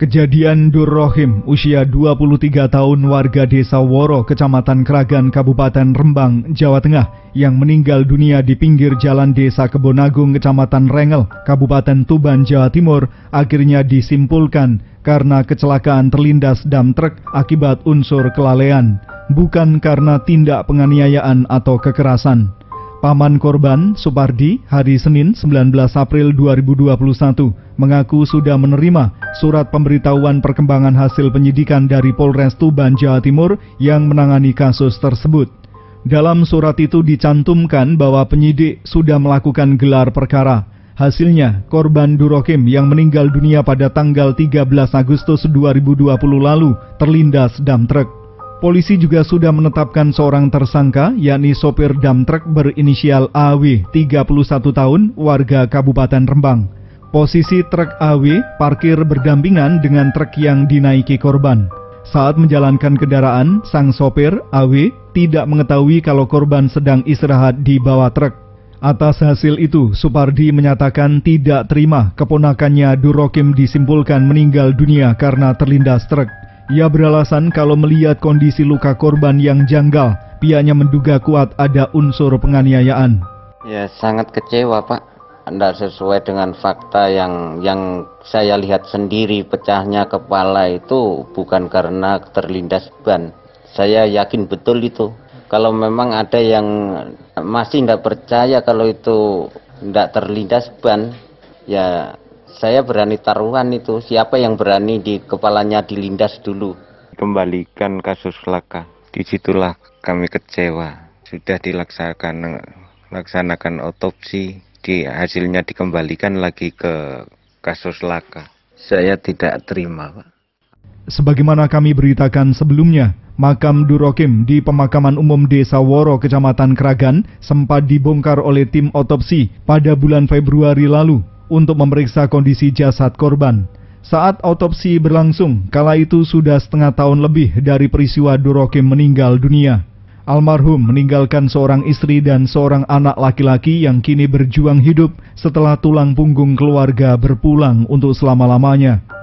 Kejadian Dur Rohim, usia 23 tahun warga desa Woro, kecamatan Kragan, Kabupaten Rembang, Jawa Tengah, yang meninggal dunia di pinggir jalan desa Kebonagung, kecamatan Rengel, Kabupaten Tuban, Jawa Timur, akhirnya disimpulkan karena kecelakaan terlindas dam truk akibat unsur kelalaian, bukan karena tindak penganiayaan atau kekerasan. Paman korban, Supardi, hari Senin 19 April 2021 mengaku sudah menerima surat pemberitahuan perkembangan hasil penyidikan dari Polres Tuban, Jawa Timur yang menangani kasus tersebut. Dalam surat itu dicantumkan bahwa penyidik sudah melakukan gelar perkara. Hasilnya, korban Durokim yang meninggal dunia pada tanggal 13 Agustus 2020 lalu terlindas dam truk. Polisi juga sudah menetapkan seorang tersangka, yakni sopir dam truk berinisial AW, 31 tahun, warga Kabupaten Rembang. Posisi truk AW parkir berdampingan dengan truk yang dinaiki korban. Saat menjalankan kendaraan, sang sopir AW tidak mengetahui kalau korban sedang istirahat di bawah truk. Atas hasil itu, Supardi menyatakan tidak terima keponakannya Durokim disimpulkan meninggal dunia karena terlindas truk. Ia beralasan kalau melihat kondisi luka korban yang janggal, pihaknya menduga kuat ada unsur penganiayaan. Ya sangat kecewa Pak, tidak sesuai dengan fakta yang yang saya lihat sendiri pecahnya kepala itu bukan karena terlindas ban. Saya yakin betul itu. Kalau memang ada yang masih tidak percaya kalau itu tidak terlindas ban, ya saya berani taruhan itu. Siapa yang berani di kepalanya dilindas dulu? Kembalikan kasus laka. Di situlah kami kecewa. Sudah dilaksanakan laksanakan otopsi. Di hasilnya dikembalikan lagi ke kasus laka. Saya tidak terima Pak. Sebagaimana kami beritakan sebelumnya, makam Durokim di pemakaman umum Desa Woro, Kecamatan Kragan, sempat dibongkar oleh tim otopsi pada bulan Februari lalu untuk memeriksa kondisi jasad korban. Saat otopsi berlangsung, kala itu sudah setengah tahun lebih dari peristiwa Durokim meninggal dunia. Almarhum meninggalkan seorang istri dan seorang anak laki-laki yang kini berjuang hidup setelah tulang punggung keluarga berpulang untuk selama-lamanya.